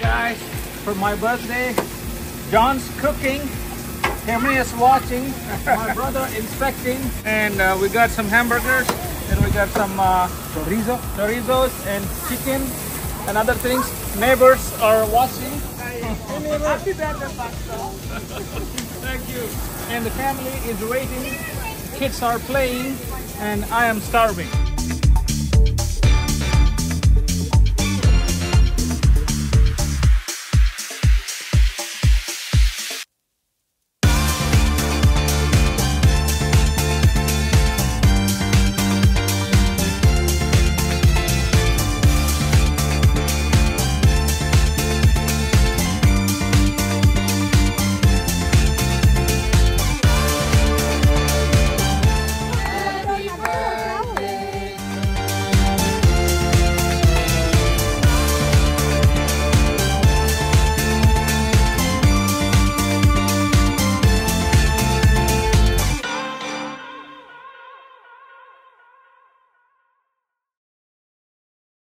Guys, for my birthday, John's cooking. Henry is watching. My brother inspecting, and uh, we got some hamburgers, and we got some uh, chorizo, chorizos, and chicken, and other things. Neighbors are watching. Happy birthday, Thank you. And the family is waiting. Kids are playing, and I am starving.